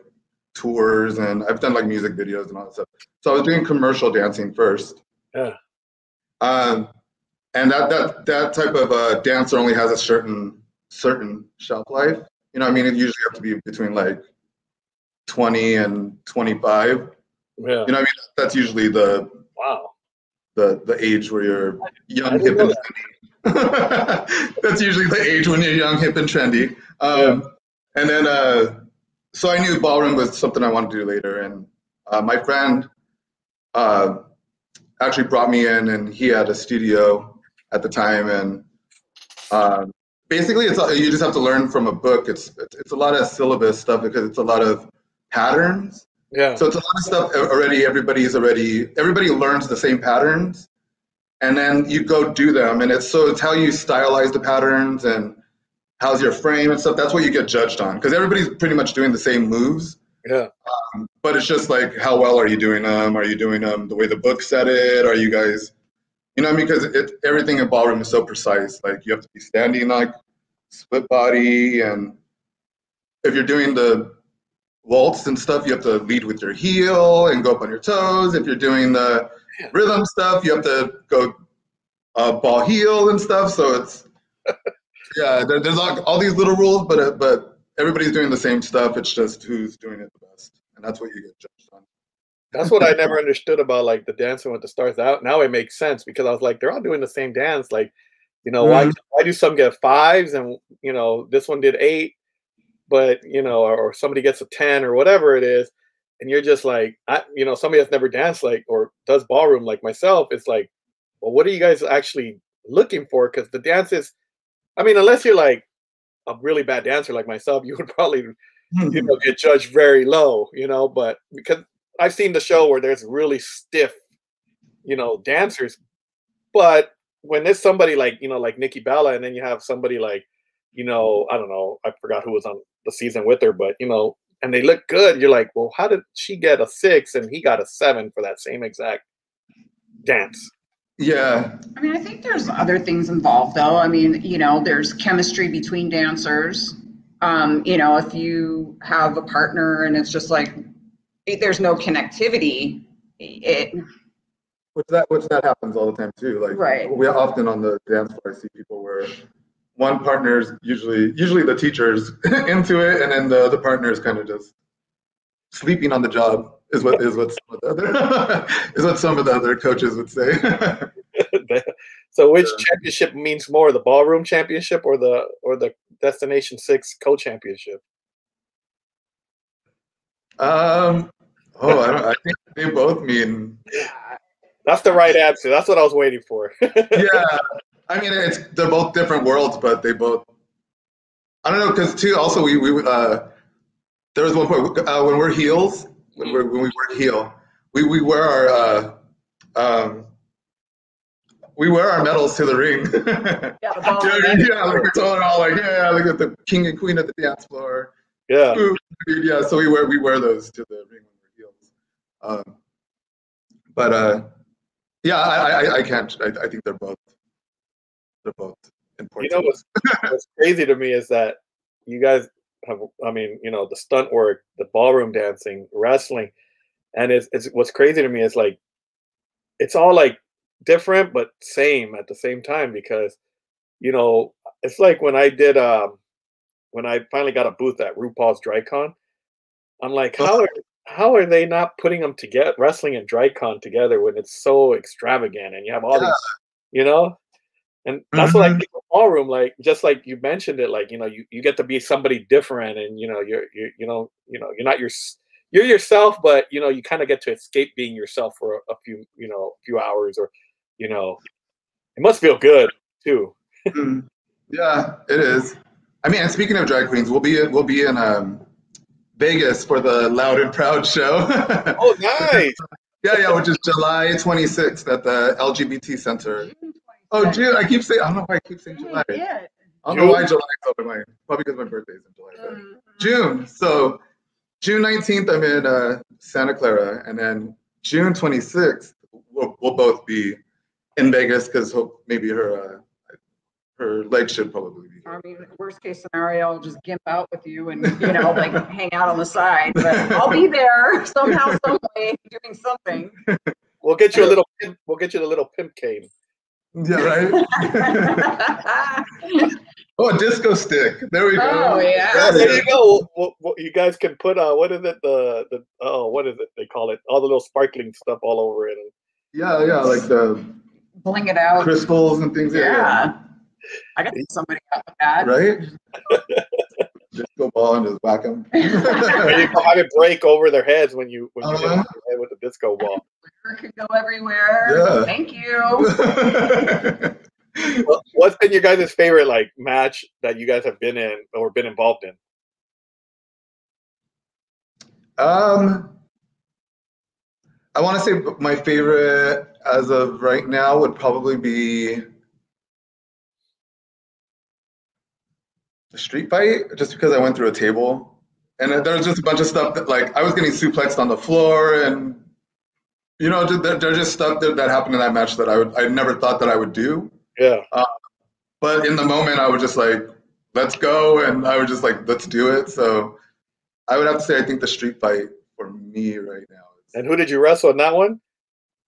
tours, and I've done like music videos and all that stuff. So I was doing commercial dancing first. Yeah. Um, and that that that type of uh, dancer only has a certain certain shelf life. You know, I mean, it usually have to be between like 20 and 25 Yeah. you know what I mean? That's usually the Wow. the the age where you're young, hip, and trendy. That's usually the age when you're young, hip, and trendy. Um, And then, uh, so I knew ballroom was something I wanted to do later. And uh, my friend uh, actually brought me in, and he had a studio at the time. And um, basically, it's you just have to learn from a book. It's it's a lot of syllabus stuff because it's a lot of patterns. Yeah. So it's a lot of stuff already. Everybody's already everybody learns the same patterns, and then you go do them. And it's so it's how you stylize the patterns and how's your frame and stuff. That's what you get judged on because everybody's pretty much doing the same moves. yeah. But it's just like how well are you doing them? Are you doing them the way the book said it? Are you guys, you know, because it, everything in ballroom is so precise. Like you have to be standing like split body, and if you're doing the waltz and stuff, you have to lead with your heel and go up on your toes. If you're doing the rhythm stuff, you have to go uh, ball heel and stuff. So it's yeah, there, there's all, all these little rules, but uh, but everybody's doing the same stuff. It's just who's doing it the best, and that's what you get judged. That's what I never understood about like the dancing with the stars. Out now it makes sense because I was like, they're all doing the same dance. Like, you know, why Mhm. why do some get fives and you know this one did eight, but you know, or, or somebody gets a ten or whatever it is, and you're just like, I, you know, somebody that's never danced like or does ballroom like myself, it's like, well, what are you guys actually looking for? Because the dance is, I mean, unless you're like a really bad dancer like myself, you would probably you know get judged very low you know but because i've seen the show where there's really stiff you know dancers but when there's somebody like you know like nikki bella and then you have somebody like you know i don't know i forgot who was on the season with her but you know and they look good you're like well how did she get a six and he got a seven for that same exact dance Yeah, I mean, I think there's other things involved, though. I mean, you know, there's chemistry between dancers. Um, you know, if you have a partner and it's just like if there's no connectivity, it which that which that happens all the time too. Like Right. we often on the dance floor, I see people where one partner's usually usually the teacher's into it, and then the other partner is kind of just sleeping on the job. Is what is what some of the other is what some of the other coaches would say. so which Yeah. championship means more the ballroom championship or the or the destination six co-championship um, oh, I, I think they both mean That's the right answer. That's what I was waiting for. yeah. I mean, it's they're both different worlds, but they both. I don't know because too. Also, we we uh, there was one point uh, when we're heels when we when we wear heel, we we wear our uh, um, we wear our medals to the ring. yeah, the ball yeah, yeah, like we're telling all like yeah, look at the king and queen at the dance floor. yeah. Ooh, dude, yeah, so we wear we wear those to the ring Um, but uh, yeah, I I, I can't. I, I think they're both they're both You important. know what's, what's crazy to me is that you guys have, I mean, you know, the stunt work, the ballroom dancing, wrestling, and it's, it's what's crazy to me is like, it's all like different but same at the same time because, you know, it's like when I did um when I finally got a booth at RuPaul's DragCon. I'm like, how are how are they not putting them together, wrestling and DragCon together when it's so extravagant and you have all Yeah. these, you know? And that's what I Mhm. think the ballroom, like just like you mentioned it, like you know, you, you get to be somebody different, and you know, you're you you know, you know, you're not your you're yourself, but you know, you kind of get to escape being yourself for a, a few you know, a few hours, or you know, it must feel good too. Mm. Yeah, it is. I mean, and speaking of drag queens, we'll be in, we'll be in um, Vegas for the Loud and Proud show. Oh, nice! yeah, yeah, which is July 26th at the LGBT Center. Oh, June. I keep saying. I don't know why I keep saying July. I Yeah. don't know why July is over my. Probably because my birthday is in July. but- Mhm. June. So June 19th, I'm in uh, Santa Clara, and then June 26th, we'll, we'll both be in Vegas because maybe her uh, her leg should probably be I mean, worst case scenario, I'll just gimp out with you and you know, like hang out on the side. But I'll be there somehow, some way, doing something. We'll get you a little pimp, we'll get you the little pimp cane. Yeah, right. oh, a disco stick. There we go. Oh, yeah. Yeah, there you go. Well, well, you guys can put uh, what is it? The the oh, what is it? They call it all the little sparkling stuff all over it. Yeah, yeah, like the Bling it out. crystals and things. Yeah. I got somebody got with that. Right. disco ball and just whack them. And you can have it break over their heads when you when you hit Uh-huh. them head with the disco ball. It could go everywhere. Yeah. Thank you. What- What's been your guys' favorite like match that you guys have been in or been involved in? Um, I want to say my favorite as of right now would probably be the street fight, just because I went through a table, and there was just a bunch of stuff that like I was getting suplexed on the floor, and you know, there, there's just stuff that, that happened in that match that I would I never thought that I would do, Yeah, but in the moment I was just like, let's go, and I was just like, let's do it. So I would have to say I think the street fight for me right now. is and who did you wrestle in that one?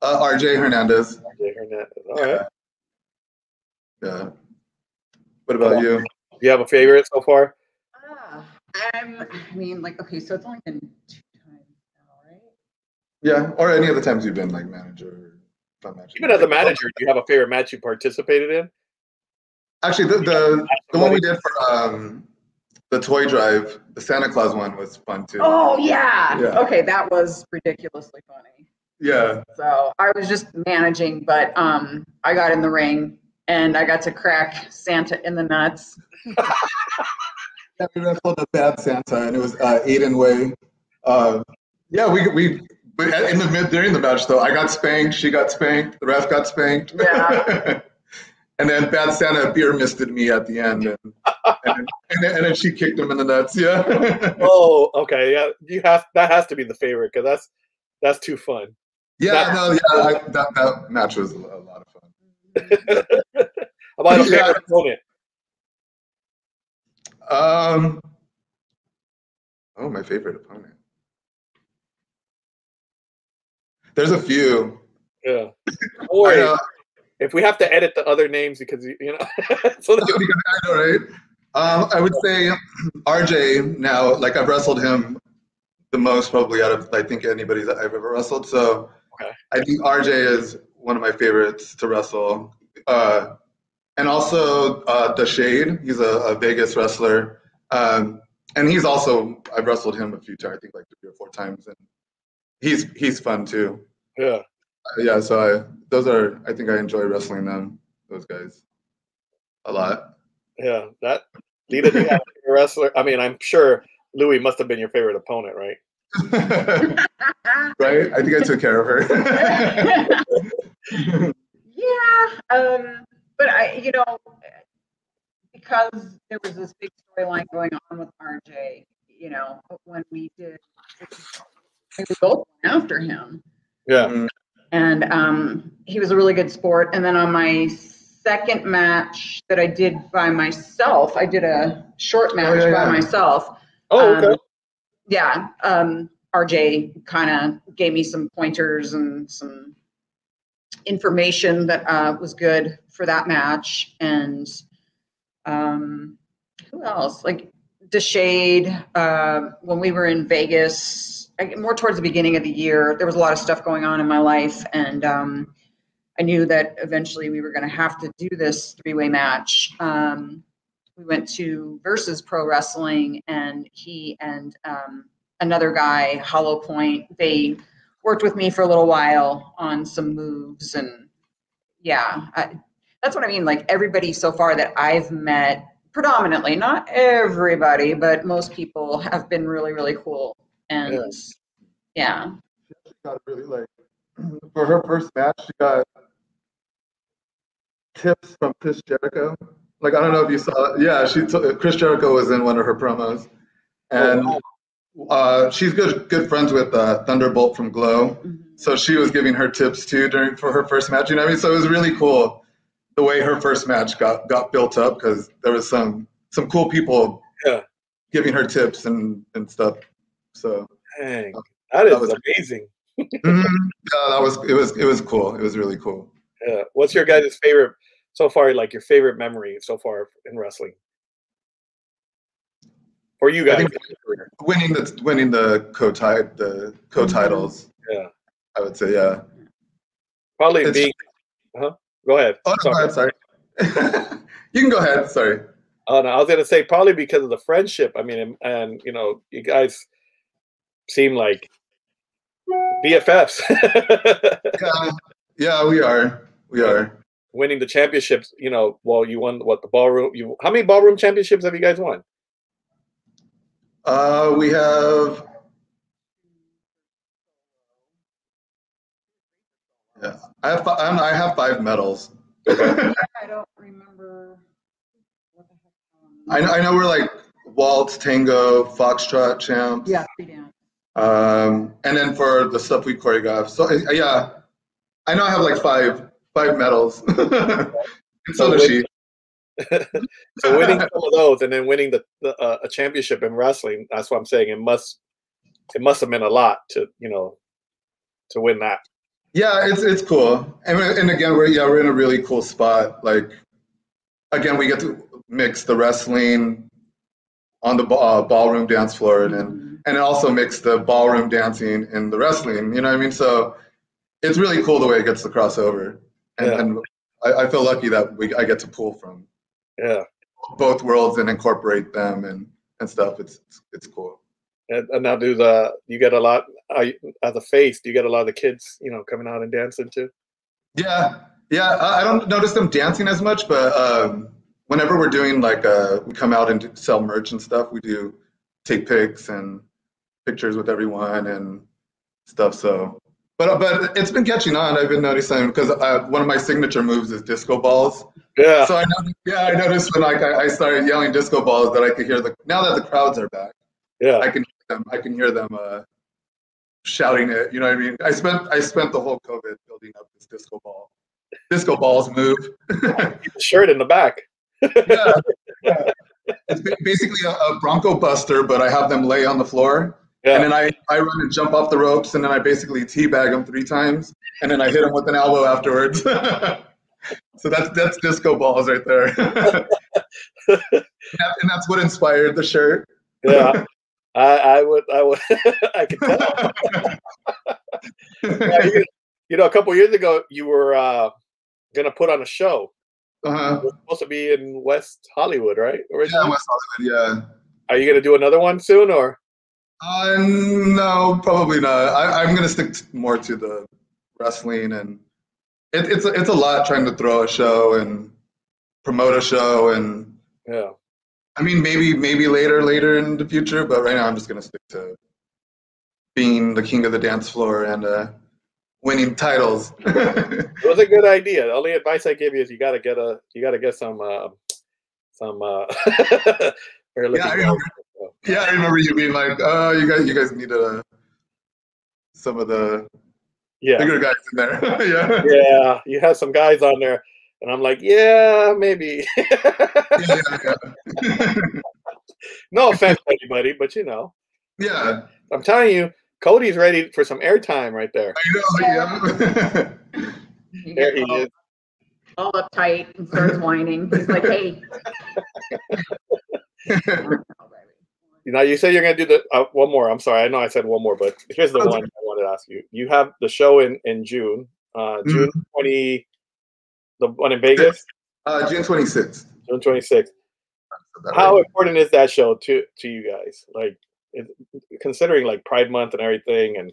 Uh, RJ Hernandez. RJ Hernandez. All right. Yeah. What about you? Do you have a favorite so far? Ah, I'm, I mean, like, okay, so it's only been two times now, right? Yeah, or any of the times you've been like manager. or Not manager. Even as a manager, do you have a favorite match you participated in? Actually, the the, the one we did for um, the toy drive, the Santa Claus one was fun too. Oh, yeah. Yeah. Okay, that was ridiculously funny. Yeah. So I was just managing, but um, I got in the ring and I got to crack Santa in the nuts. Yeah, we wrestled a bad Santa, and it was uh, Aiden Way. Uh, yeah, we we but in the mid during the match though, I got spanked, she got spanked, the ref got spanked. Yeah. and then bad Santa beer misted me at the end, and and, and, then, and then she kicked him in the nuts. Yeah. Oh, okay. Yeah, you have that has to be the favorite because that's that's too fun. yeah. No. Yeah. I, that that match was a lot of fun. How about Yeah. favorite opponent? Um. Oh, my favorite opponent. There's a few. Yeah. Worry. If we have to edit the other names because you you know, so that- I know, right? Um, I would say RJ now, like I've wrestled him the most probably out of I think anybody that I've ever wrestled. So Okay. I think RJ is one of my favorites to wrestle. Uh, and also uh, The Shade, he's a, a Vegas wrestler. Um, and he's also I've wrestled him a few times, I think like three or four times, and he's he's fun too. yeah. Uh, yeah, so I those are I think I enjoy wrestling them, those guys, a lot. Yeah, that Lita, do you have a wrestler? I mean, I'm sure Louie must have been your favorite opponent, right? right? I think I took care of her. Yeah, um, but I, you know, because there was this big storyline going on with RJ, you know, when we did, we both went after him, Yeah. and um, he was a really good sport. And then on my second match that I did by myself, I did a short match yeah, by yeah. myself. Oh, okay. Um, yeah, um, RJ kind of gave me some pointers and some information that uh, was good for that match. And Um, who else? Like Deshade. Uh, when we were in Vegas, more towards the beginning of the year, there was a lot of stuff going on in my life, and um, I knew that eventually we were going to have to do this three-way match. Um, we went to Versus Pro Wrestling, and he and um, another guy, Hollow Point, they worked with me for a little while on some moves, and yeah, I, that's what I mean. Like everybody so far that I've met, predominantly, not everybody, but most people have been really, really cool, and Yes. yeah, She got really like for her first match, she got tips from Chris Jericho. Like I don't know if you saw. Yeah, she t- Chris Jericho was in one of her promos, oh, and uh, she's good good friends with uh, Thunderbolt from Glow. So she was giving her tips too during for her first match. You know what I mean? So it was really cool the way her first match got got built up because there was some some cool people Yeah. giving her tips and and stuff. So Dang, that is That was- amazing. mhm. yeah, that was it was it was cool. It was really cool. Yeah. What's your guys' favorite so far? Like your favorite memory so far in wrestling? For you guys, Winning the winning the co the co titles. Yeah. I would say yeah. probably It's- being. Huh? Go ahead. Oh, no, Sorry. sorry. you can go ahead. Sorry. Oh no, I was gonna say probably because of the friendship. I mean, and, and you know, you guys seem like BFFs. Yeah, yeah, we are. We are. Winning the championships, you know, well, you won what the ballroom. You how many ballroom championships have you guys won? Uh, we have. Yeah, I have. fi- I'm, I have five medals. I, I don't remember. What the heck, um, know- I know we're like waltz, tango, foxtrot champs. Yeah, three down. Um, and then for the stuff we choreograph. So uh, yeah, I know I have like five five medals. and so does she. so winning some of those and then winning the, the uh, a championship in wrestling, that's what I'm saying. It must it must have meant a lot to you know to win that. Yeah, it's it's cool. And, and again, we're yeah we're in a really cool spot. Like again, we get to mix the wrestling on the uh, ballroom dance floor, and then and also mix the ballroom dancing and the wrestling. You know what I mean? So it's really cool the way it gets the crossover, and, Yeah. and I, I feel lucky that we I get to pull from Yeah. both worlds and incorporate them and and stuff. It's it's, it's cool. And, and now do the you get a lot you, as a face, do you get a lot of the kids, you know, coming out and dancing too? Yeah, yeah. I, I don't notice them dancing as much, but um, whenever we're doing like uh, we come out and sell merch and stuff, we do take pics and pictures with everyone and stuff. So, but but it's been catching on. I've been noticing because uh, one of my signature moves is disco balls. Yeah. So I know, yeah, I noticed when like I, I started yelling disco balls that I could hear the now that the crowds are back, yeah. I can hear them. I can hear them uh, shouting it. You know what I mean? I spent I spent the whole COVID building up this disco ball, disco balls move. Shirt in the back. yeah, yeah. It's basically a, a Bronco Buster, but I have them lay on the floor, and then I I run and jump off the ropes, and then I basically teabag them three times, and then I hit them with an elbow afterwards. so that's that's disco balls right there. and, that- and that's what inspired the shirt. Yeah. I, I would I would I could tell. Yeah, you, you know, a couple years ago you were uh gonna put on a show. Uh-huh. It was supposed to be in West Hollywood, right? Yeah, West Hollywood. Yeah. Are you gonna do another one soon or Uh, no, probably not. I, I'm gonna stick t- more to the wrestling, and it, it's a, it's a lot trying to throw a show and promote a show, and yeah. I mean maybe maybe later later in the future, but right now I'm just gonna stick to being the king of the dance floor and uh, winning titles. It was a good idea. The only advice I give you is you gotta get a you gotta get some uh some uh Yeah, I girls. remember. Yeah, I remember you being like, "Oh, you guys you guys need uh, some of the yeah. bigger guys in there." yeah. Yeah, you had some guys on there, and I'm like, yeah, maybe. yeah, yeah, yeah. no offense to anybody, but you know, yeah. I'm telling you, Cody's ready for some airtime right there. I know, yeah. There he all- is. all uptight and starts whining. He's like, "Hey." Now you say you're going to do the uh, one more. I'm sorry, I know I said one more, but here's the Okay. one I wanted to ask you. You have the show in in June, uh, June Mm-hmm. 20, the one in Vegas, Uh, June 26th. June 26th. How way. important is that show to to you guys? Like, it, considering like Pride Month and everything, and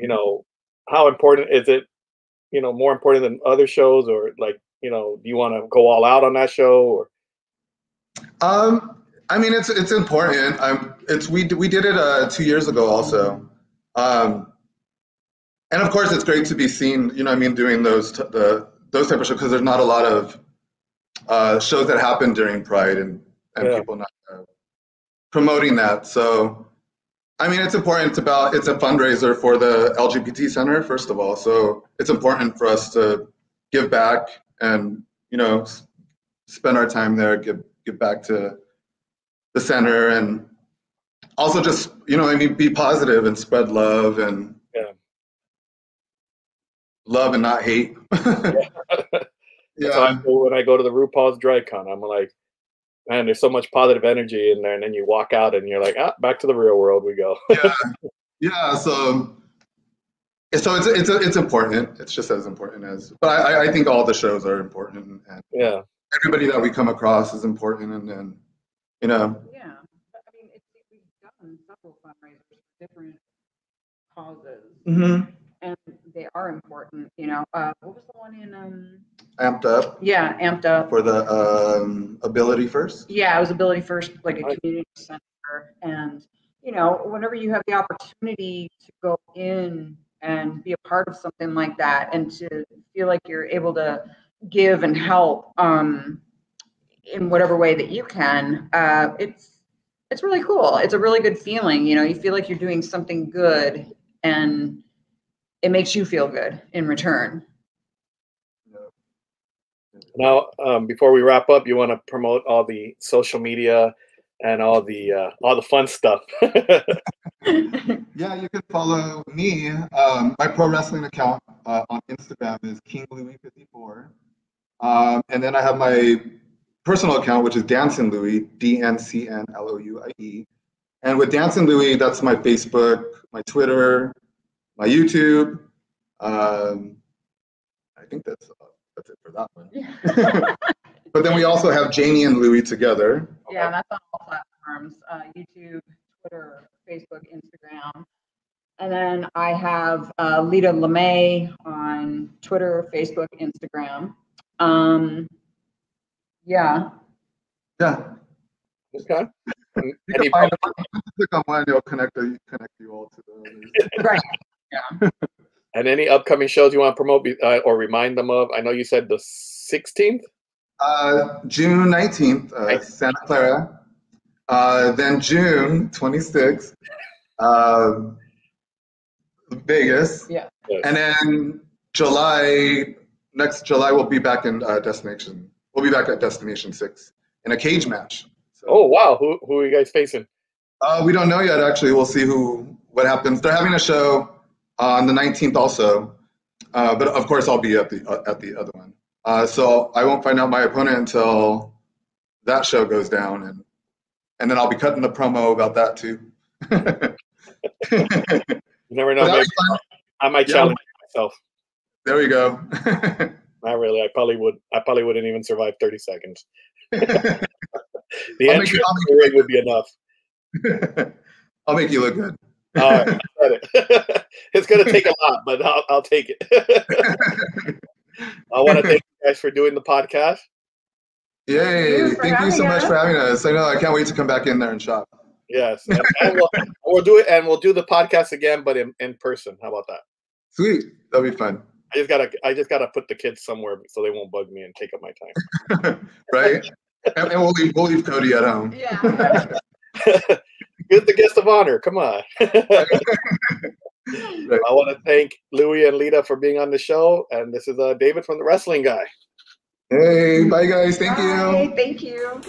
you know, how important is it? You know, more important than other shows, or like, you know, do you want to go all out on that show, or Um, I mean, it's it's important. Um, it's we we did it uh, two years ago also, um, and of course it's great to be seen. You know, what I mean, doing those t- the those type of shows because there's not a lot of uh, shows that happen during Pride and and Yeah. people not uh, promoting that. So, I mean, it's important. It's about it's a fundraiser for the LGBT Center first of all. So it's important for us to give back and you know spend our time there, give give back to the center, and also just you know I mean be positive and spread love and Yeah. love and not hate. I yeah, feel when I go to the RuPaul's Drag Con. I'm like, man, there's so much positive energy in there, and then you walk out and you're like, ah, back to the real world we go. yeah, yeah. So. So it's it's it's important. It's just as important as, but I I think all the shows are important, and yeah, everybody that we come across is important, and then, you know, Yeah, but I mean, it's, we've done several fundraisers for different causes, and they are important. You know, uh, what was the one in? Um, amped up yeah, amped up. for the um, ability first. Yeah, it was Ability First, like a Right. community center, and you know, whenever you have the opportunity to go in and be a part of something like that, and to feel like you're able to give and help um, in whatever way that you can, uh, it's it's really cool. It's a really good feeling. You know, you feel like you're doing something good, and it makes you feel good in return. Now, um, before we wrap up, you want to promote all the social media and all the uh, all the fun stuff. Yeah, you can follow me. Um, my pro wrestling account uh, on Instagram is King Louie 54, um, and then I have my personal account, which is Dancing Louie, D N C N L O U I E. And with Dancing Louie, that's my Facebook, my Twitter, my YouTube. Um, I think that's uh, that's it for that one. but then we also have Janie and Louie together. Yeah, that's on all platforms, uh, YouTube, Twitter, Facebook, Instagram. And then I have uh, Lita Lamae on Twitter, Facebook, Instagram. Um, yeah, Yeah, okay. you Any can find. Click on one, it'll connect you connect you all to the others. right. and any upcoming shows you want to promote be- uh, or remind them of? I know you said the 16th. Uh, June 19th, uh, Nice. Santa Clara. Uh, then June 26th, um, Vegas. Yeah. Yes. And then July, next July, we'll be back in uh, Destination. We'll be back at Destination 6 in a cage match. So, Oh wow, who who are you guys facing? uh, we don't know yet, actually. We'll see who what happens. They're having a show on the 19th also. Uh, but of course, I'll be at the uh, at the other one. Uh, so I won't find out my opponent until that show goes down, and and then I'll be cutting the promo about that too. You never know. But that'll Maybe be fun. I might Yeah. challenge myself. There we go. Not really. I probably would. I probably wouldn't even survive 30 seconds. The I'll make entry you- I'll the ring would be enough. I'll make you look good. All right, I it. it's going to take a lot, but I'll, I'll take it. I want to thank you guys for doing the podcast. Yay! you Thank you so having much us. for having us. I know I can't wait to come back in there and shop. Yes, and, and we'll, we'll do it, and we'll do the podcast again, but in, in person. How about that? Sweet, that'll be fun, I just gotta, I just gotta put the kids somewhere so they won't bug me and take up my time. right? and, and we'll leave we'll leave Cody at home. Yeah. You're the guest of honor. Come on. I want to thank Louie and Lita for being on the show, and this is uh, David from the Wrestling Guy. Hey, bye guys. Thank you. Thank you.